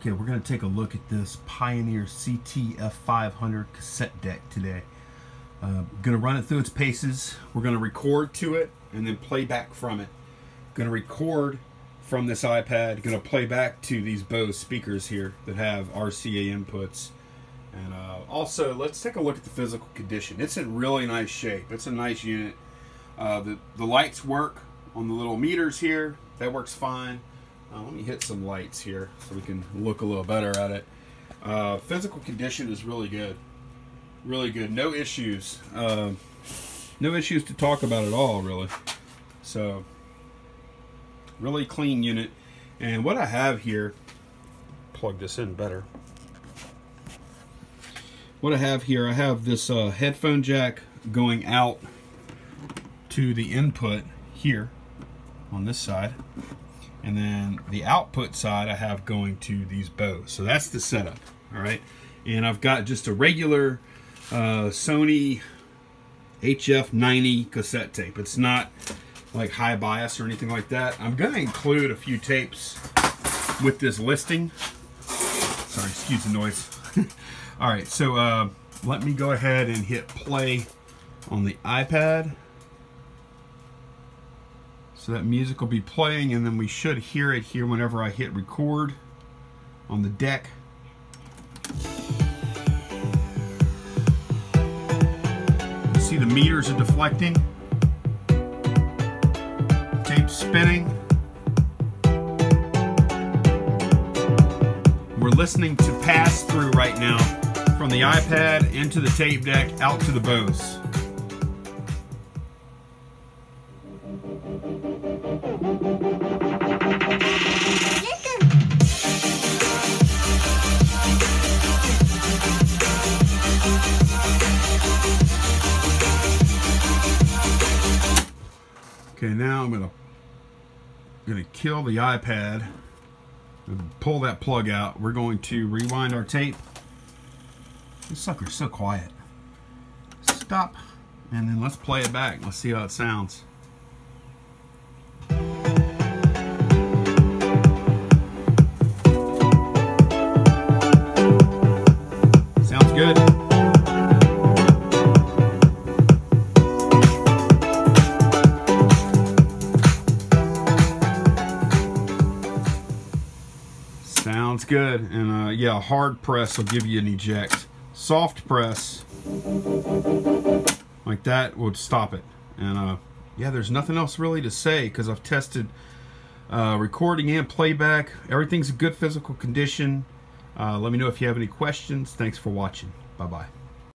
Okay, we're going to take a look at this Pioneer CT-F500 cassette deck today. Uh, going to run it through its paces. We're going to record to it and then play back from it. Going to record from this iPad. Going to play back to these Bose speakers here that have RCA inputs. And uh, also, let's take a look at the physical condition. It's in really nice shape. It's a nice unit. Uh, the, the lights work on the little meters here. That works fine. Uh, let me hit some lights here so we can look a little better at it. Uh, physical condition is really good. Really good. No issues. Uh, no issues to talk about at all, really. So, really clean unit. And what I have here, plug this in better. What I have here, I have this uh, headphone jack going out to the input here on this side and then the output side I have going to these Bose. So that's the setup, all right? And I've got just a regular uh, Sony HF90 cassette tape. It's not like high bias or anything like that. I'm gonna include a few tapes with this listing. Sorry, excuse the noise. all right, so uh, let me go ahead and hit play on the iPad. That music will be playing and then we should hear it here whenever I hit record on the deck. See the meters are deflecting. Tape spinning. We're listening to pass through right now from the iPad into the tape deck out to the Bose. Okay, now I'm gonna gonna kill the iPad and pull that plug out. We're going to rewind our tape. This sucker's so quiet. Stop, and then let's play it back. Let's see how it sounds. Sounds good. Sounds good. And uh, yeah, hard press will give you an eject. Soft press, like that, would stop it. And uh, yeah, there's nothing else really to say because I've tested uh, recording and playback. Everything's in good physical condition. Uh, let me know if you have any questions. Thanks for watching. Bye-bye.